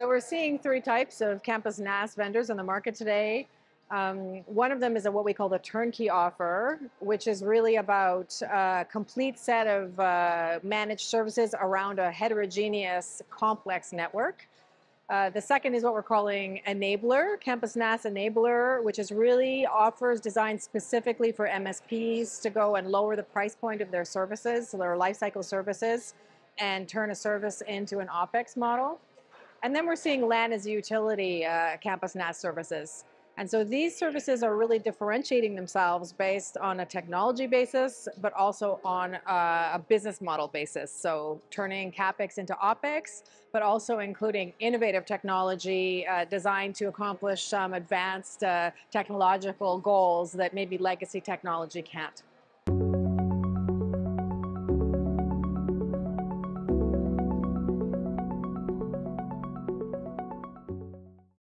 So we're seeing three types of campus NaaS vendors in the market today. Um, one of them is a, what we call the turnkey offer, which is really about a complete set of uh, managed services around a heterogeneous, complex network. Uh, the second is what we're calling enabler, Campus NaaS enabler, which is really offers designed specifically for MSPs to go and lower the price point of their services, so their lifecycle services, and turn a service into an OPEX model. And then we're seeing LAN as a utility uh, Campus NaaS services. And so these services are really differentiating themselves based on a technology basis, but also on uh, a business model basis. So turning CapEx into OpEx, but also including innovative technology uh, designed to accomplish some advanced uh, technological goals that maybe legacy technology can't.